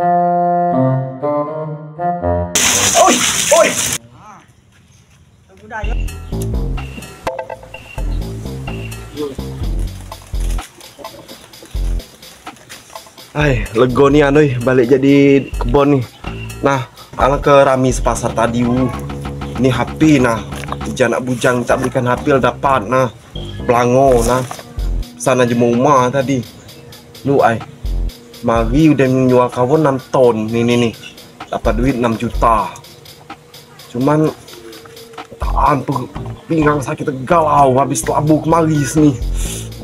Udah yuk. Ay, lego nih anoy, balik jadi kebon nih. Nah, ala ke Rami sepasar tadi u. Ini HP nah. Anak bujang tak berikan HP dapat nah. Pelango nah. Sana je rumah tadi. Lu ay. Mari udah menjual kawon 6 ton. Nih nih nih. Dapat duit 6 juta. Cuman tahan pinggang sakit galau habis labu kemari sini.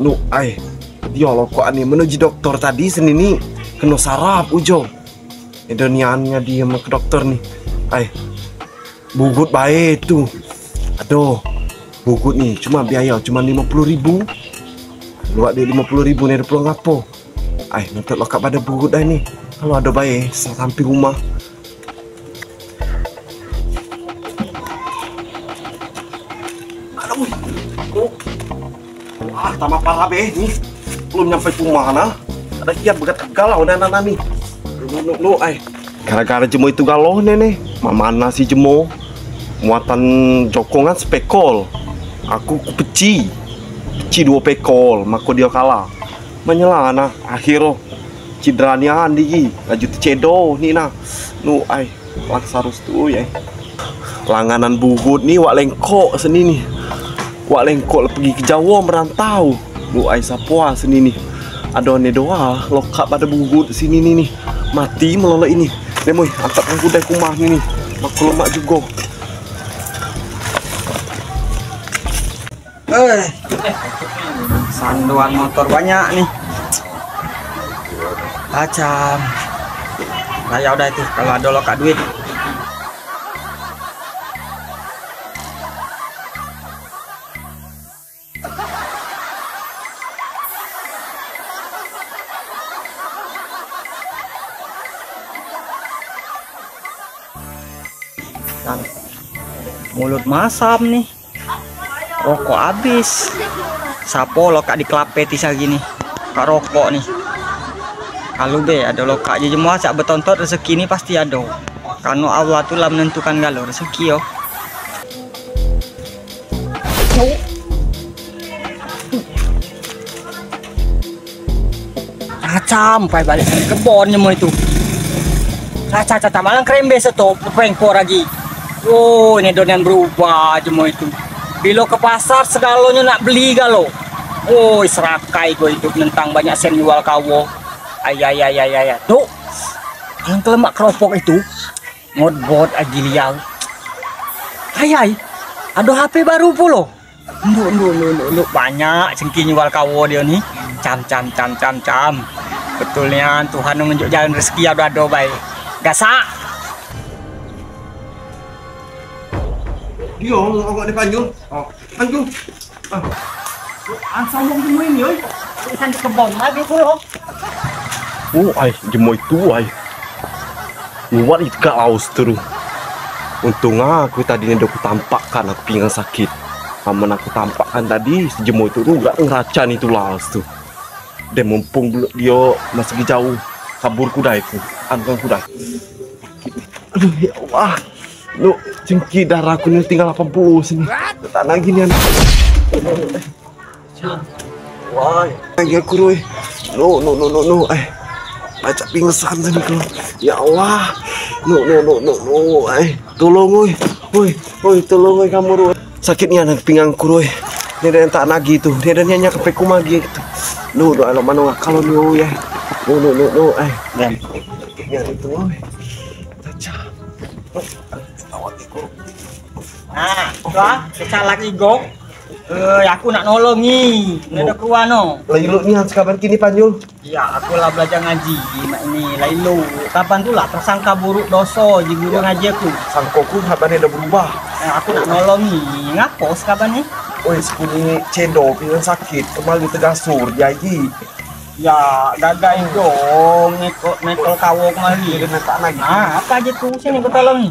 Lu ay. Dia kok ani menuju dokter tadi sini nih kena sarap ujo. Edoniannya dia mau ke dokter nih. Ay. Bugut baik tuh. Aduh. Bugut nih cuma biaya cuma 50 ribu. Luak dia 50 ribu nih ada peluang apa? Ay, nanti lo kat pada bugut dah ni. Kalau ada baik sampai rumah. Aduh. Oh. Tambah parah be ni. Belum nyampe rumah nah. Ada kiat berat galau dan anak ni. Lu lu lu ay. Gara-gara jemo itu galau nenek. Mana si jemo? Muatan jokongan spekol. Aku peci. Peci dua pekol, mako dia kalah. Menyelah nah, akhirnya cidranian digi. Laju cedo ni nah. Nu ay, laksarus tu ya. Langanan bugut ni wak lengkok seni ni. Wak lengkok pergi ke Jawa merantau. Nu ay sapua seni ni. Ada ni doa lokap pada bugut sini ni ni. Mati melolok ini. Demoy, angkat aku dari rumah ni ni. Aku lemak juga. Eh. Sanduan motor banyak nih. Acam. Nah ya udah itu kalau ada lo kak duit. Mulut masam nih rokok habis. Sapo lo kak dikelapeti gini kak rokok nih kalau be ada lo kak jadi semua sak betontot rezeki ini pasti ada. Karena Allah tuh menentukan galau rezeki yo. Acam, pai balik ke kebon semua itu. Caca, caca, malang krembe seto, pengko lagi. Oh, ini donian berubah semua itu. Bilo ke pasar segalonya nak beli galo. Oh, serakai gue hidup tentang banyak sen jual kawo. Ay ay ay ay ay. Tuh. Yang kelemak keropok itu ngodbot agiliau. Ay ay. Ada HP baru pulo. Nduk nduk nduk nduk banyak cengki jual kawo dia nih. Cam cam cam cam cam. Betulnya Tuhan menunjuk jalan rezeki ada ada baik. Gasak. Dia orang di Panjung. Oh, Panjung. Ah. Ansal semua ini, oi. Ikan di kebon lagi pulo. Oh, ay, jemo itu ay. Buat itu gak aus terus. Untung aku tadi udah aku tampakkan aku pinggang sakit. Aman aku tampakkan tadi jemo itu tuh gak ngeracan itu laos tuh. Dan mumpung dia masih jauh kabur kuda itu, angkang kuda. Aduh ya Allah. Lu cengki darahku ini tinggal 80 sini. Tak lagi nih. Wah, lagi aku Roy. No, no, no, no, no. Eh, baca pingsan sini kau. Ya Allah. No, no, no, no, no. Eh, tolong Roy. Roy, Roy, tolong Roy kamu Roy. Sakitnya anak pinggangku Roy. Dia ada yang tak nagi tu. Dia ada nyanyi ke peku magi gitu. No, no, alam mana kalau no ya. No, no, no, no. Eh, Dan ya itu Roy. Taca. Nah, tuh, kita lagi gok. Eh, aku nak nolongi. Ada keluar no. Lagi lu ni kabar kini Panjul. Ya, aku lah belajar ngaji. Mak ini lailu. Kapan tu lah tersangka buruk dosa di guru ngaji aku. Sangkoku kabarnya dah berubah. Nah, aku nak nolongi. Ngapo sekaban ni? Oi, sekuni cedo pinggang sakit kembali tegasur jadi. Ya, gagal dong. Nekol nekol kawo kemari. Dia kena tak lagi. Nah, apa aja tu? Sini aku tolong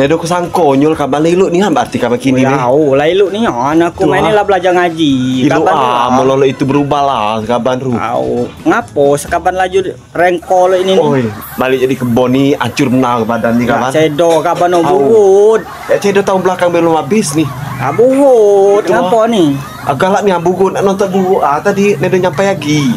Nedo ku sangko nyul kabar lilu ni han berarti kabar kini ni. Tahu, lah iluk ni on aku Tuh, main ni ah. lah belajar ngaji. Ilu Kapan ah, mololo itu berubah lah kabar ru. Tahu. Ngapo sekapan laju rengkol ini ni. Oi, balik jadi kebon ni hancur benar badan ni Ya, kabar. cedo kapan no Tahu. buhut. Ya cedo tahun belakang belum habis ni. Ah buhut. Tuh, Ngapo ni? Agak ni abu nak nonton buku ah tadi nedo nyampe lagi.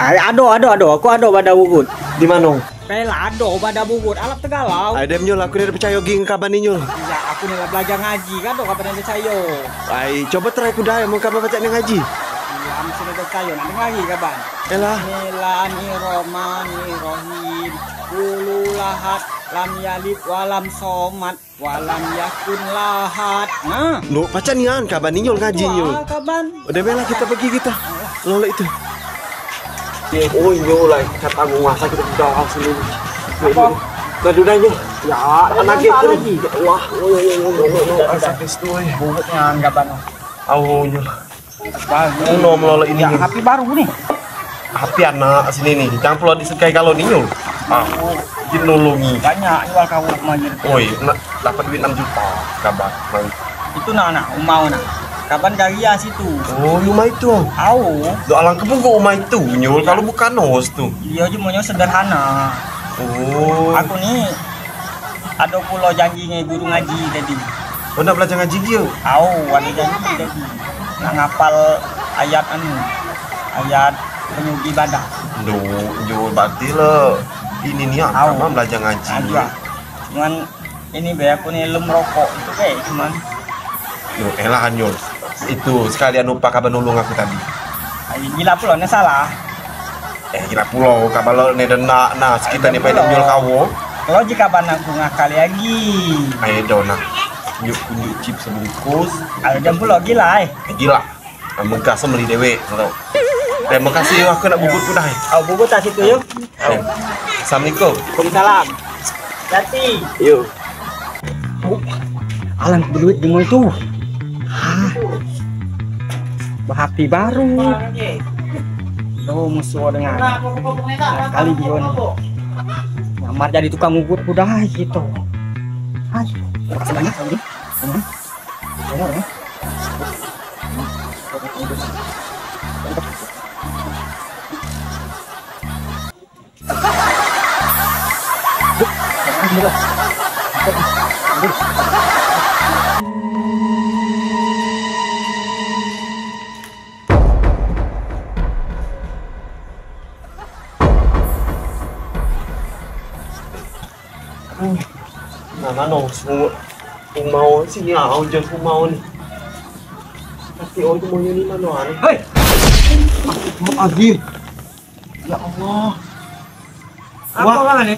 Ah, ado ado ado aku ado pada buhut. Di mana? Pela ado pada buhut. Alap tegalau. Ada nyul aku dah percaya ging kabar ni nyul. Ya aku ni lah belajar ngaji kan do kapan ada cayo. Ai, coba try ku dah mau kabar baca ngaji. Ya mesti ada nak dengar lagi kapan. Elah. Bismillahirrahmanirrahim. Qulu lahat lam yalid walam somat walam yakun lahat. Nah, No, baca ni kan kabar ni nyul ngaji nyul. Kapan? Udah bela kita pergi kita. Lola itu. Oh. Kata aku ngasa kita duduk nyul. Ya, anak kita lagi. Wah, oh, oh, oh, oh, oh, oh, itu eh. Oh. Uno melolo ini. Ya. HP baru nih. Api anak sini nih. Jangan perlu disukai kalau. Ah, dinolongi. Banyak jual kau majir. Oi, nak dapat duit 6 juta. Kabar. Itu nak nak umau nak. Kapan karya situ? Oh, rumah itu. Tahu. Doa alang kebun kok rumah itu, nyul. Kalau bukan hos tuh. Dia cuma sederhana. Oh. Aku ni ada pulau janji dengan guru ngaji tadi. Oh, nak belajar ngaji dia. Tahu ada janji tadi. Nak ngapal ayat anu. Ayat penyugi ibadah. No, nyul berarti lah. Ini nih Tahu. kamu belajar ngaji. Lah. Cuman ini be aku ni lem rokok itu kayak cuman Yo, elah nyul. Itu sekalian lupa kabar nulung aku tadi. gila pula ni salah. Eh, kira pulau kabar lo ne nak nah sekitar ni pada nyul kawo. Kalau jika banyak bunga kali lagi. Ayo dona. Nyuk nyuk chip sebungkus. Ada jam pula gila eh. Eh, gila. Megah semeli dewe, tau. Terima kasih aku nak bubur ku dah. eh. Au buku tak situ yuk. Eh, Assalamualaikum. Waalaikumsalam. Jati. Yo. Alang berduit di mall itu. Hah. Bahapi baru. Oh musuh dengan kali dia ni. Nyamar jadi tukang ubur udah gitu. Hai. Terima banyak. Hmm. Banyak ya. Nah, umau sini ah, au je umau ni. Tapi oh tu mau ni mana ni? Hei. Lagi. Ya Allah. Apa kan?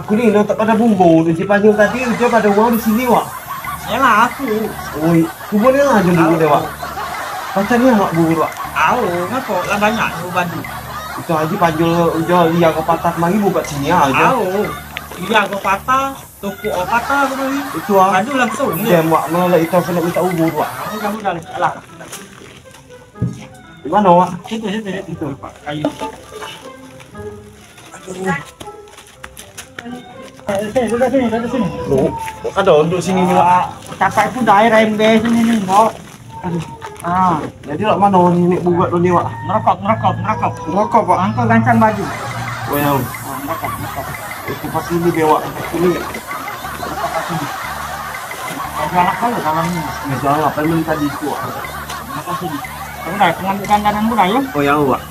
Aku ni nak tak pada bumbu di panjang tadi dia pada uang di sini wak. Yalah aku. Oi, ku boleh lah je bubur dia wak. Ni wak bubur wak. Au, ngapa lah banyak tu badu. Itu aja panjul jual dia ke patah mari buat sini aja. Iya aku patah, toko aku patah aku bagi. Itu ah. Badu langsung Dia ni. mak mana itu aku nak minta bubur wak. Kamu kamu dah lah. Di mana wak? Situ situ situ. Kayu. Eh, sini, duduk sini, duduk sini. Lu, ada duduk sini ni wak. Ah, Kakak itu dah air embe sini nih, mau. Ah, Jadi lak mana ni ni buat tu ni wak? merokok, merokok, merokok. Rokok pak. Angkau gancang baju. Well, Ah, merokok, merokok. itu pasti ni dia wak. Ini Kau ni. ni jangan apa yang tadi tu wak. Merokok sini. Kamu dah pengambil dandanan muda ya? Oh yang wak.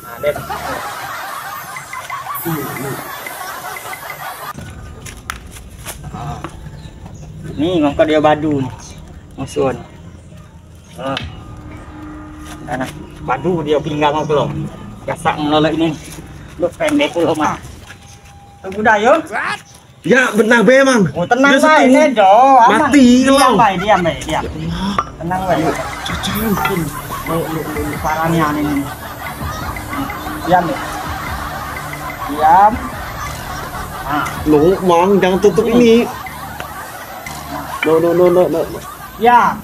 Nah, deh. Ni ngangkat dia badu ni. Musuh ni. Ha. Anak badu dia pinggang aku loh. Gasak menolak ini. Lu pendek pula mah. Tunggu dah yo. Ya benar memang. Oh tenang. Aman. Mati Diam baik, diam baik, diam. Tenang baik. Cacat. Lu lu lu parahnya ni. ni. Diam. Diam. Ah, No, mang jangan tutup ini. No no no no no. diam.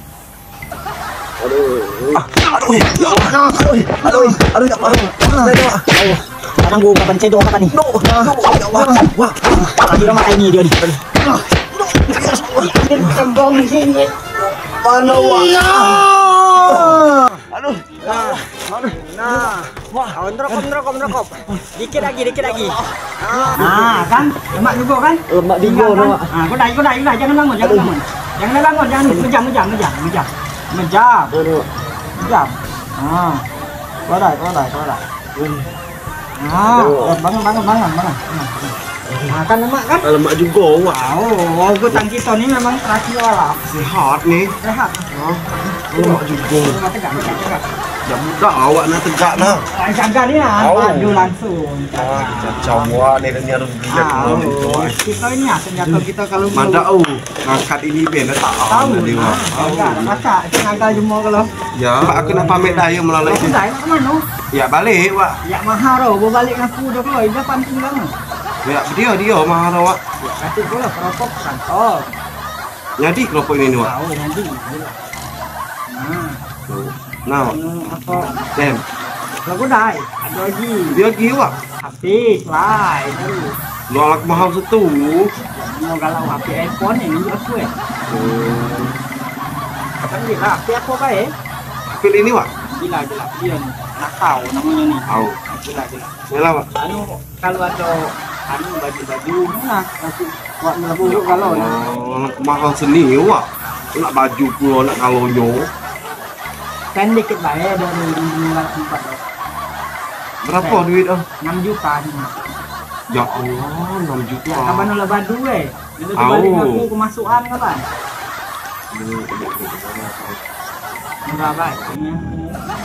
Aduh. Aduh. Ya Allah. Aduh. Aduh. Aduh ya Allah. Aduh. Sekarang gua kapan cedo kapan nih? No. No. Ya Allah. Wah. Tadi orang makan ini dia nih. No. Bikin kembang di sini. Mana wak? Aduh. Nah. Nah. Wah, kontrol kontrol kontrol. Dikit lagi, dikit lagi. Nah, kan lemak juga kan? Lemak Tinggal kan? Ah, kau dah, kau dah, kau dah. Jangan bangun, jangan bangun. Jangan bangun, jangan mejam, mejam, mejam, mejam. Mejam, mejam. Ah. Kau dah, kau dah, kau dah. Ah, bangun, bangun, bangun, bangun. Nah, kan lemak kan? Lemak juga. Wow, wow, tang kita ni memang terakhir lah. Sehat nih. Rehat. Lemak juga. Tegak, tegak, tegak, tegak. Ya mudah awak nak tegak nah. Ah, jaga ni lah, Oh. maju langsung. Ah, kacau wak ni dia Ah, aku. oh, kita ini ah, senjata kita kalau Manda oh, ngangkat ini ben tak tahu tahu dia nah, wak. jaga, masa jaga jumpa kalau. Ya, aku nak pamit dah ya melalui Aku dah nak ke mana? Ya balik wak. Ya mahal roh, bawa balik aku dah kalau dia panting kamu. Ya dia dia mahal wak. Ya kata kau lah perokok kantor. Jadi kelompok ini wak. Tahu nanti. Wak. Habis lah, mahal setu. Mau galau HP iPhone ni aku. Kan dia lah, HP apa baik? Apel ini wak. Gila, gila. Dia ni. Nakau namanya ni. Tahu. Gila, gila. Sela wak. Anu, kalau ada anu baju-baju kalau. Oh, mahal seni wak. Nak baju pula nak kalonyo. Kan dikit baik dari lima tempat tu. Berapa duit ah? 6 juta. Ya Allah, 6 juta. Kapan nak lepas dua eh. Bila tu Au. balik dengan aku kemasukan kapan? Murah baik.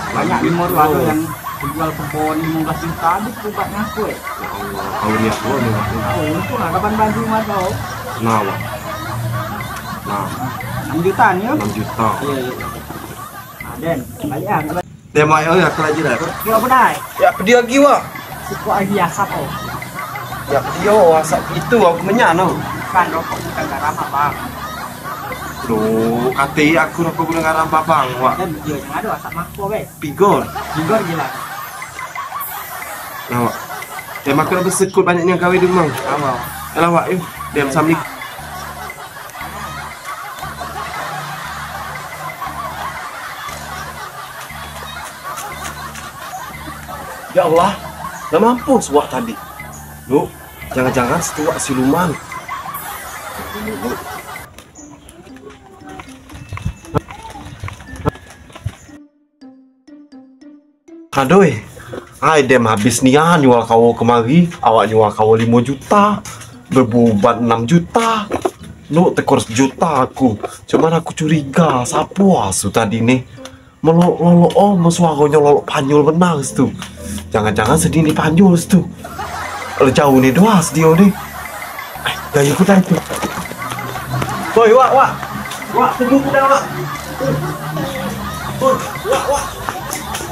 Banyak Moro ada yang jual kebun 15 juta habis buat dengan aku eh. Ya Allah, kau ni apa ni? Wak? Oh, untung lah kapan baju mas kau. Nah. Nah, 6 juta ni oh. 6 juta. Den, balik ah. balik. Dem ai ơi, aku lagi dah. Kau apa dah? Ya, pedih lagi wak. Suku lagi asap oh. Ya, pedih asap itu aku menyak no. Kan rokok bukan garam apa. Duh, kati aku nak guna garam babang wak. Dan dia yang ada asap makro be. Pigol. Jigor gila. Nah, wak. Dem aku nak bersekut banyaknya kawin di rumah. Apa? Yalah wak, yuk. Dem samli. Ya Allah, dah mampus wak tadi. Lu, jangan-jangan setuak siluman. Aduh, ai dem habis nian jual kau kemari, awak jual kau 5 juta, berbeban 6 juta. Lu tekor sejuta aku. Cuman aku curiga, siapa asu tadi nih? Melolok lolok oh, suaranya lolok panyul benar tu. Jangan-jangan sedih ni panyul tu. Kalau jauh ni doa dia ni. Eh, gaya aku dah tu. Woi, wak, wak. Wak, tunggu aku dah, wak. Woi, wak, wak.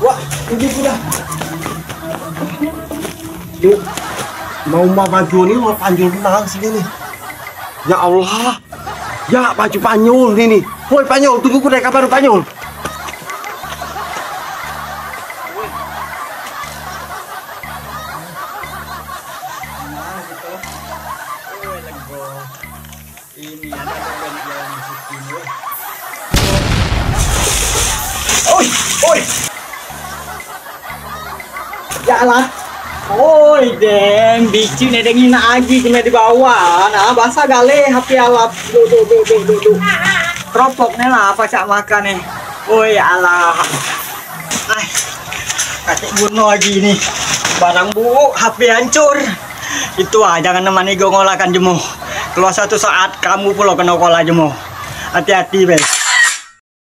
Wak, tunggu aku dah. Yuk, mau mau baju ni mau panjul benar sini ni. Ya Allah. Ya, baju panyul ni ni. Woi, panyul, tunggu aku dah kabar panyul. Lah. Oi, den, bici ni dengi nak lagi kena di bawah. Nah, basah gale HP alap. Du du du du du. du. Keropok ni lah pasak makan ni. Oi, alah. Ai. Kacik bunuh lagi ni. Barang buruk, HP hancur. Itu ah, jangan nemani gue ngolakan jemu. Keluar satu saat kamu pula kena kolah jemu. Hati-hati, bel.